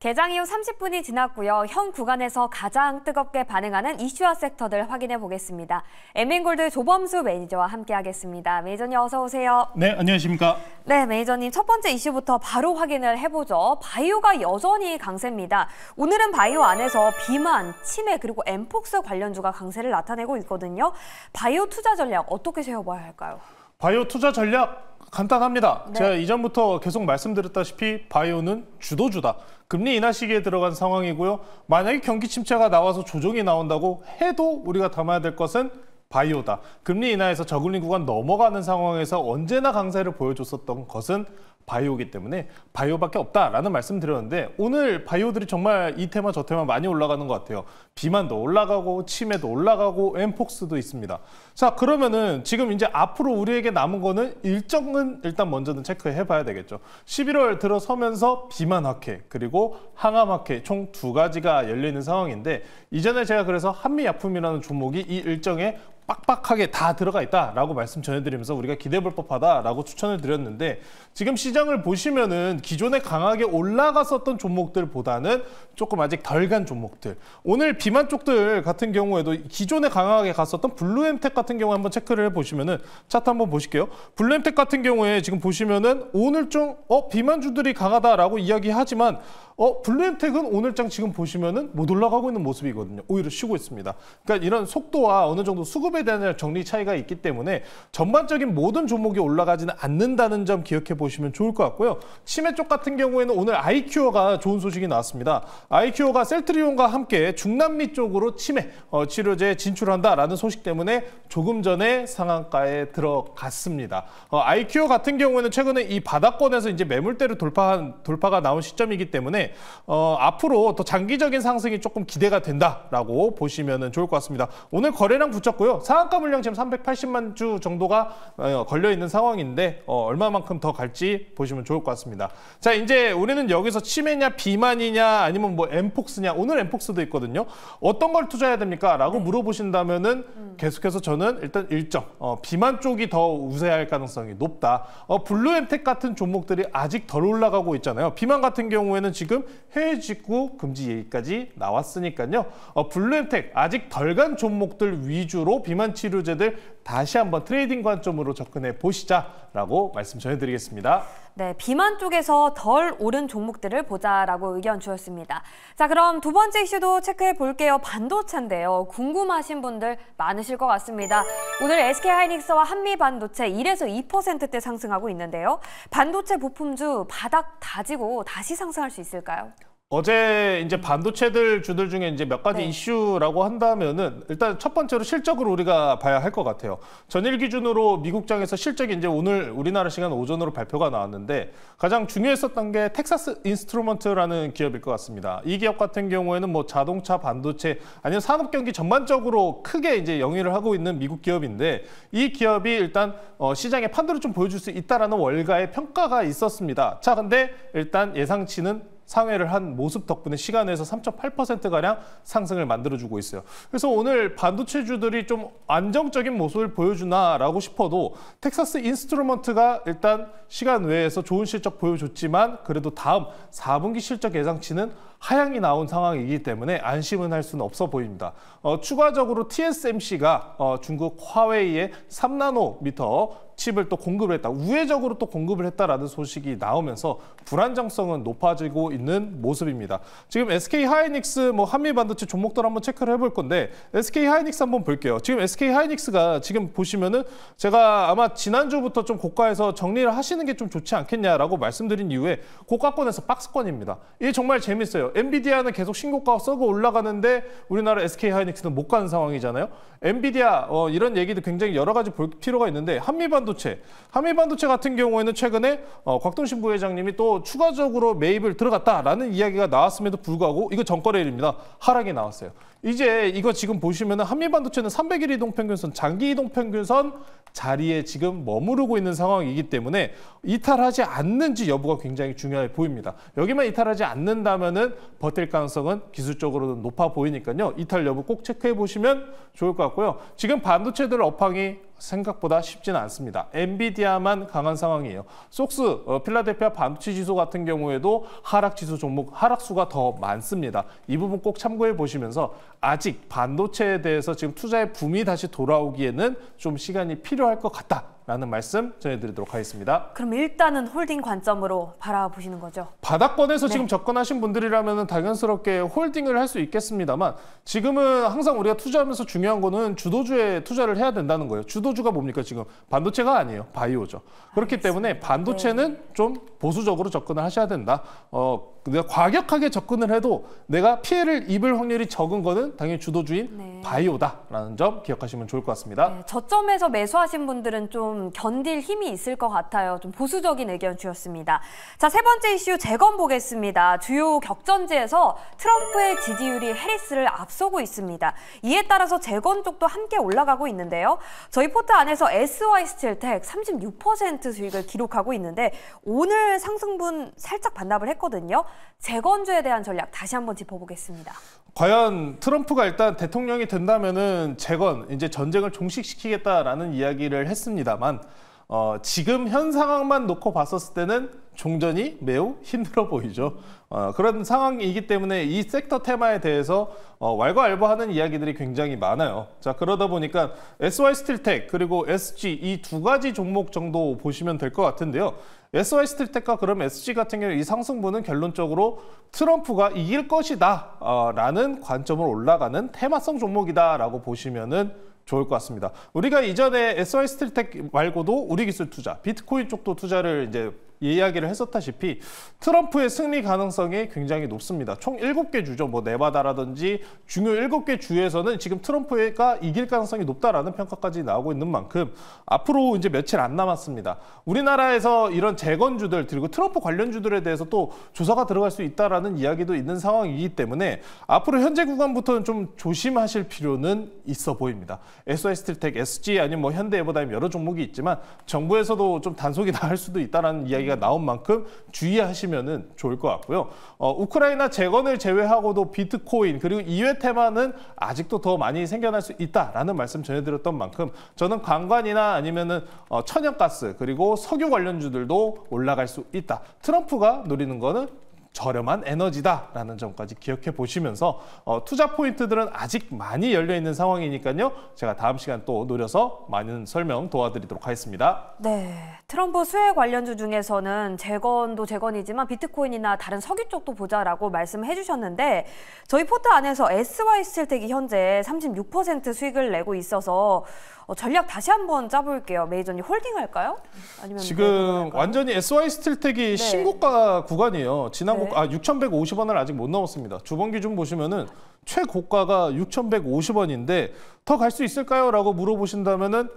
개장 이후 30분이 지났고요. 현 구간에서 가장 뜨겁게 반응하는 이슈와 섹터들 확인해 보겠습니다. 엠민골드 조범수 매니저와 함께하겠습니다. 매니저님 어서 오세요. 네, 안녕하십니까. 네, 매니저님 첫 번째 이슈부터 바로 확인을 해보죠. 바이오가 여전히 강세입니다. 오늘은 바이오 안에서 비만, 치매 그리고 엠폭스 관련주가 강세를 나타내고 있거든요. 바이오 투자 전략 어떻게 세워봐야 할까요? 바이오 투자 전략 간단합니다. 네. 제가 이전부터 계속 말씀드렸다시피 바이오는 주도주다. 금리 인하 시기에 들어간 상황이고요. 만약에 경기 침체가 나와서 조정이 나온다고 해도 우리가 담아야 될 것은 바이오다. 금리 인하에서 저금리 구간 넘어가는 상황에서 언제나 강세를 보여줬었던 것은 바이오기 때문에 바이오밖에 없다라는 말씀 드렸는데 오늘 바이오들이 정말 이 테마 저 테마 많이 올라가는 것 같아요. 비만도 올라가고 치매도 올라가고 엠폭스도 있습니다. 자 그러면은 지금 이제 앞으로 우리에게 남은 거는 일정은 일단 먼저는 체크해 봐야 되겠죠. 11월 들어서면서 비만 학회 그리고 항암 학회 총 두 가지가 열려 있는 상황인데 이전에 제가 그래서 한미약품이라는 종목이 이 일정에 빡빡하게 다 들어가 있다라고 말씀 전해드리면서 우리가 기대해 볼 법하다라고 추천을 드렸는데 지금 시장을 보시면은 기존에 강하게 올라갔었던 종목들보다는 조금 아직 덜 간 종목들. 오늘 비만 쪽들 같은 경우에도 기존에 강하게 갔었던 블루엠텍 같은 경우 한번 체크를 해보시면은 차트 한번 보실게요. 블루엠텍 같은 경우에 지금 보시면은 오늘 좀 어 비만주들이 강하다라고 이야기하지만 어 블루엠텍은 오늘장 지금 보시면은 못 올라가고 있는 모습이거든요. 오히려 쉬고 있습니다. 그러니까 이런 속도와 어느 정도 수급에 대한 정리 차이가 있기 때문에 전반적인 모든 종목이 올라가지는 않는다는 점 기억해 보시면 좋을 것 같고요. 치매 쪽 같은 경우에는 오늘 아이큐어가 좋은 소식이 나왔습니다. 아이큐어가 셀트리온과 함께 중남미 쪽으로 치매 어, 치료제 진출한다라는 소식 때문에 조금 전에 상한가에 들어갔습니다. 어, 아이큐어 같은 경우에는 최근에 이 바닥권에서 이제 매물대를 돌파한 돌파가 나온 시점이기 때문에 어, 앞으로 더 장기적인 상승이 조금 기대가 된다라고 보시면 좋을 것 같습니다. 오늘 거래량 붙였고요. 상한가 물량 지금 380만 주 정도가 어, 걸려 있는 상황인데 어, 얼마만큼 더 갈지 보시면 좋을 것 같습니다. 자, 이제 우리는 여기서 치매냐 비만이냐 아니면 뭐 엠폭스냐 오늘 엠폭스도 있거든요. 어떤 걸 투자해야 됩니까? 라고 물어보신다면은 계속해서 저는 일단 일정 어, 비만 쪽이 더 우세할 가능성이 높다. 어, 블루엠텍 같은 종목들이 아직 덜 올라가고 있잖아요. 비만 같은 경우에는 지금 해외 직구 금지 얘기까지 나왔으니까요. 어, 블루엠텍 아직 덜 간 종목들 위주로 비만 치료제들 다시 한번 trading 관점으로 접근해 보시자라고 말씀 전해드리겠습니다. 네, 비만 쪽에서 덜 오른 종목들을 보자라고 의견 주셨습니다. 자, 그럼 두 번째 이슈도 체크해 볼게요. 반도체인데요. 궁금하신 분들 많으실 것 같습니다. 오늘 SK하이닉스와 한미반도체 1에서 2%대 상승하고 있는데요. 반도체 부품주 바닥 다지고 다시 상승할 수 있을까요? 어제 이제 반도체들 주들 중에 이제 몇 가지 네. 이슈라고 한다면은 일단 첫 번째로 실적으로 우리가 봐야 할 것 같아요. 전일 기준으로 미국장에서 실적이 이제 오늘 우리나라 시간 오전으로 발표가 나왔는데 가장 중요했었던 게 텍사스 인스트루먼트라는 기업일 것 같습니다. 이 기업 같은 경우에는 뭐 자동차, 반도체 아니면 산업 경기 전반적으로 크게 이제 영위를 하고 있는 미국 기업인데 이 기업이 일단 어, 시장에 판도를 좀 보여줄 수 있다라는 월가의 평가가 있었습니다. 자, 근데 일단 예상치는 상회를 한 모습 덕분에 시간에서 3.8%가량 상승을 만들어주고 있어요. 그래서 오늘 반도체주들이 좀 안정적인 모습을 보여주나라고 싶어도 텍사스 인스트루먼트가 일단 시간 외에서 좋은 실적 보여줬지만 그래도 다음 4분기 실적 예상치는 하향이 나온 상황이기 때문에 안심은 할 수는 없어 보입니다. 어, 추가적으로 TSMC가 어, 중국 화웨이의 3나노미터 칩을 또 공급을 했다. 우회적으로 또 공급을 했다라는 소식이 나오면서 불안정성은 높아지고 있는 모습입니다. 지금 SK 하이닉스 뭐 한미 반도체 종목들 한번 체크를 해볼 건데 SK 하이닉스 한번 볼게요. 지금 SK 하이닉스가 지금 보시면은 제가 아마 지난주부터 좀 고가에서 정리를 하시는 게 좀 좋지 않겠냐라고 말씀드린 이후에 고가권에서 박스권입니다. 이게 정말 재밌어요. 엔비디아는 계속 신고가 써고 올라가는데 우리나라 SK 하이닉스는 못 가는 상황이잖아요. 엔비디아 어, 이런 얘기도 굉장히 여러 가지 볼 필요가 있는데 한미 반도체, 한미 반도체 같은 경우에는 최근에 어, 곽동신 부회장님이 또 추가적으로 매입을 들어갔다라는 이야기가 나왔음에도 불구하고 이거 전거래일입니다. 하락이 나왔어요. 이제 이거 지금 보시면은 한미 반도체는 300일 이동 평균선, 장기 이동 평균선 자리에 지금 머무르고 있는 상황이기 때문에 이탈하지 않는지 여부가 굉장히 중요해 보입니다. 여기만 이탈하지 않는다면은 버틸 가능성은 기술적으로는 높아 보이니까요. 이탈 여부 꼭 체크해 보시면 좋을 것 같고요. 지금 반도체들 업황이 생각보다 쉽지는 않습니다. 엔비디아만 강한 상황이에요. SOX, 어, 필라델피아 반도체 지수 같은 경우에도 하락 지수 종목 하락수가 더 많습니다. 이 부분 꼭 참고해 보시면서 아직 반도체에 대해서 지금 투자의 붐이 다시 돌아오기에는 좀 시간이 필요할 것 같다. 라는 말씀 전해드리도록 하겠습니다. 그럼 일단은 holding 관점으로 바라보시는 거죠. 바닥권에서 네. 지금 접근하신 분들이라면 당연스럽게 holding을 할 수 있겠습니다만 지금은 항상 우리가 투자하면서 중요한 거는 주도주에 투자를 해야 된다는 거예요. 주도주가 뭡니까 지금 반도체가 아니에요. 바이오죠. 그렇기 때문에 반도체는 네. 좀 보수적으로 접근을 하셔야 된다. 어, 내가 과격하게 접근을 해도 내가 피해를 입을 확률이 적은 거는 당연히 주도주인 네. 바이오다라는 점 기억하시면 좋을 것 같습니다. 네, 저점에서 매수하신 분들은 좀 견딜 힘이 있을 것 같아요. 좀 보수적인 의견 주셨습니다. 자, 세 번째 이슈 재건 보겠습니다. 주요 격전지에서 트럼프의 지지율이 해리스를 앞서고 있습니다. 이에 따라서 재건 쪽도 함께 올라가고 있는데요. 저희 포트 안에서 SY 스틸텍 36% 수익을 기록하고 있는데 오늘 상승분 살짝 반납을 했거든요. 재건주에 대한 전략 다시 한번 짚어보겠습니다. 과연 트럼프가 일단 대통령이 된다면은 재건 이제 전쟁을 종식시키겠다라는 이야기를 했습니다만 어, 지금 현 상황만 놓고 봤었을 때는 종전이 매우 힘들어 보이죠. 어, 그런 상황이기 때문에 이 섹터 테마에 대해서 어, 왈가왈부하는 이야기들이 굉장히 많아요. 자 그러다 보니까 SY 스틸텍 그리고 SG 이 두 가지 종목 정도 보시면 될 것 같은데요. SY 스틸텍과 그럼 SG 같은 경우 이 상승분은 결론적으로 트럼프가 이길 것이다 어, 라는 관점으로 올라가는 테마성 종목이다라고 보시면은 좋을 것 같습니다. 우리가 이전에 SY 스틸텍 말고도 우리 기술 투자, 비트코인 쪽도 투자를 이제 이야기를 했었다시피 트럼프의 승리 가능성이 굉장히 높습니다. 총 7개 주죠. 뭐 네바다라든지 중요 7개 주에서는 지금 트럼프가 이길 가능성이 높다라는 평가까지 나오고 있는 만큼 앞으로 이제 며칠 안 남았습니다. 우리나라에서 이런 재건주들 그리고 트럼프 관련 주들에 대해서 또 조사가 들어갈 수 있다라는 이야기도 있는 상황이기 때문에 앞으로 현재 구간부터는 좀 조심하실 필요는 있어 보입니다. SOS 스틸텍, SG 아니면 뭐 현대 에버다임 여러 종목이 있지만 정부에서도 좀 단속이 나올 수도 있다라는 이야기 가 나온 만큼 주의하시면은 좋을 것 같고요. 어, 우크라이나 재건을 제외하고도 비트코인 그리고 이외 테마는 아직도 더 많이 생겨날 수 있다라는 말씀 전해드렸던 만큼 저는 관광이나 아니면은 어, 천연가스 그리고 석유 관련주들도 올라갈 수 있다. 트럼프가 노리는 거는 저렴한 에너지다라는 점까지 기억해 보시면서 어, 투자 포인트들은 아직 많이 열려 있는 상황이니까요. 제가 다음 시간 또 노려서 많은 설명 도와드리도록 하겠습니다. 네, 트럼프 수혜 관련주 중에서는 재건도 재건이지만 비트코인이나 다른 석유 쪽도 보자라고 말씀해 주셨는데 저희 포트 안에서 SY 스틸텍이 현재 36% 수익을 내고 있어서 어, 전략 다시 한번 짜볼게요. 메이저님 holding할까요? 아니면 지금 매도할까요? 완전히 SY 스틸텍이 신고가 구간이에요. 지난 네. 고가 아 6,150원을 아직 못 넘었습니다. 주봉 기준 보시면은 최고가가 6,150원인데 더 갈 수 있을까요?라고 물어보신다면은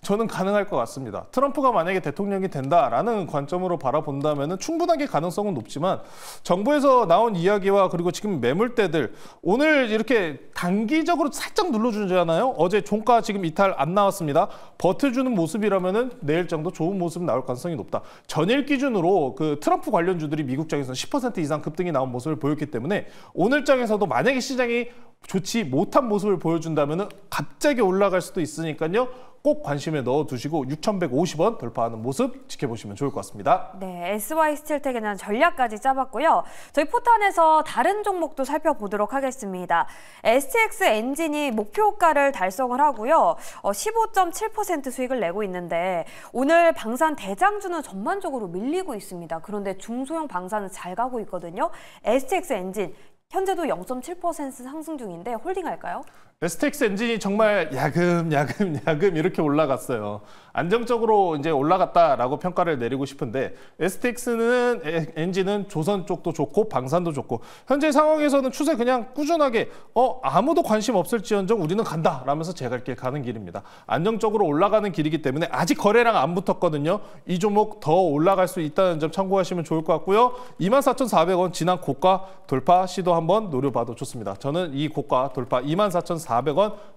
저는 가능할 것 같습니다. 트럼프가 만약에 대통령이 된다라는 관점으로 바라본다면은 충분하게 가능성은 높지만 정부에서 나온 이야기와 그리고 지금 매물대들 오늘 이렇게 단기적으로 살짝 눌러주잖아요. 어제 종가 지금 이탈 안 나왔습니다. 버텨주는 모습이라면은 내일 정도 좋은 모습 나올 가능성이 높다. 전일 기준으로 그 트럼프 관련주들이 미국 장에서 10% 이상 급등이 나온 모습을 보였기 때문에 오늘 장에서도 만약에 시장이 좋지 못한 모습을 보여준다면은 갑자기 올라갈 수도 있으니까요. 꼭 관심에 넣어두시고 6,150원 돌파하는 모습 지켜보시면 좋을 것 같습니다. 네, SY 스틸텍에 대한 전략까지 짜봤고요. 저희 포탄에서 다른 종목도 살펴보도록 하겠습니다. STX 엔진이 목표가를 달성을 하고요. 어, 15.7% 수익을 내고 있는데 오늘 방산 대장주는 전반적으로 밀리고 있습니다. 그런데 중소형 방산은 잘 가고 있거든요. STX 엔진 현재도 0.7% 상승 중인데 홀딩할까요? STX 엔진이 정말 야금 야금 야금 이렇게 올라갔어요. 안정적으로 이제 올라갔다라고 평가를 내리고 싶은데 STX는 엔진은 조선 쪽도 좋고 방산도 좋고 현재 상황에서는 추세 그냥 꾸준하게 어 아무도 관심 없을지언정 우리는 간다 라면서 제갈 길 가는 길입니다. 안정적으로 올라가는 길이기 때문에 아직 거래량 안 붙었거든요. 이 종목 더 올라갈 수 있다는 점 참고하시면 좋을 것 같고요. 24,400원 지난 고가 돌파 시도 한번 노려봐도 좋습니다. 저는 이 고가 돌파 24,400원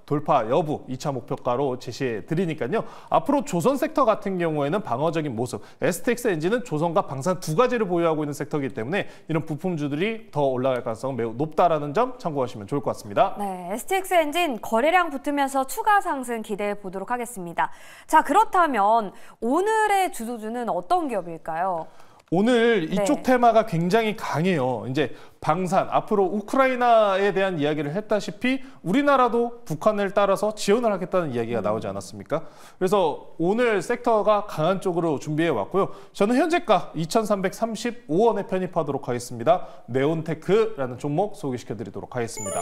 돌파 여부 2차 목표가로 제시해 드리니까요. 앞으로 조선 섹터 같은 경우에는 방어적인 모습, STX 엔진은 조선과 방산 두 가지를 보유하고 있는 섹터이기 때문에 이런 부품주들이 더 올라갈 가능성은 매우 높다라는 점 참고하시면 좋을 것 같습니다. 네, STX 엔진 거래량 붙으면서 추가 상승 기대해 보도록 하겠습니다. 자, 그렇다면 오늘의 주도주는 어떤 기업일까요? 오늘 이쪽 네. 테마가 굉장히 강해요. 이제 방산 앞으로 우크라이나에 대한 이야기를 했다시피 우리나라도 북한을 따라서 지원을 하겠다는 이야기가 나오지 않았습니까? 그래서 오늘 섹터가 강한 쪽으로 준비해 왔고요. 저는 현재가 2,335원에 편입하도록 하겠습니다. 네온테크라는 종목 소개시켜 드리도록 하겠습니다.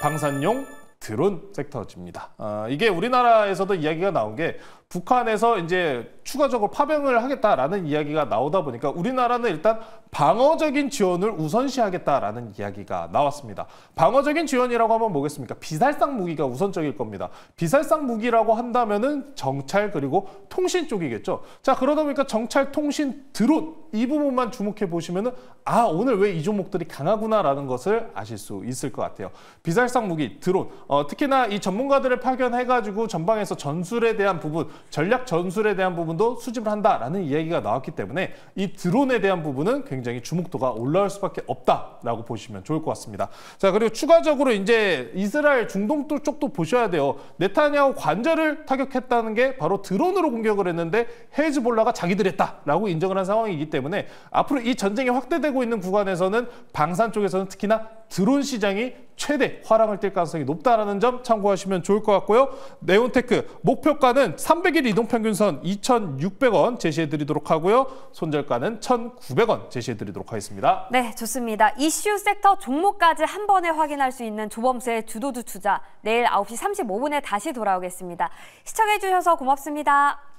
방산용 드론 섹터입니다. 아, 이게 우리나라에서도 이야기가 나온 게 북한에서 이제 추가적으로 파병을 하겠다라는 이야기가 나오다 보니까 우리나라는 일단 방어적인 지원을 우선시하겠다라는 이야기가 나왔습니다. 방어적인 지원이라고 하면 뭐겠습니까? 비살상 무기가 우선적일 겁니다. 비살상 무기라고 한다면은 정찰 그리고 통신 쪽이겠죠. 자 그러다 보니까 정찰, 통신, 드론 이 부분만 주목해 보시면은 아 오늘 왜 이 종목들이 강하구나라는 것을 아실 수 있을 것 같아요. 비살상 무기, 드론 어, 특히나 이 전문가들을 파견해가지고 전방에서 전술에 대한 부분, 전략 전술에 대한 부분도 수집을 한다라는 이야기가 나왔기 때문에 이 드론에 대한 부분은 굉장히 주목도가 올라올 수밖에 없다라고 보시면 좋을 것 같습니다. 자 그리고 추가적으로 이제 이스라엘 중동 쪽도 보셔야 돼요. 네타냐후 관절을 타격했다는 게 바로 드론으로 공격을 했는데 헤즈볼라가 자기들이 했다라고 인정을 한 상황이기 때문에 앞으로 이 전쟁이 확대되고 있는 구간에서는 방산 쪽에서는 특히나 드론 시장이 최대 화랑을 띨 가능성이 높다라는 점 참고하시면 좋을 것 같고요. 네온테크 목표가는 300일 이동평균선 2,600원 제시해 드리도록 하고요. 손절가는 1,900원 제시해 드리도록 하겠습니다. 네, 좋습니다. 이슈 섹터 종목까지 한 번에 확인할 수 있는 조범수의 주도주 투자 내일 9시 35분에 다시 돌아오겠습니다. 시청해 주셔서 고맙습니다.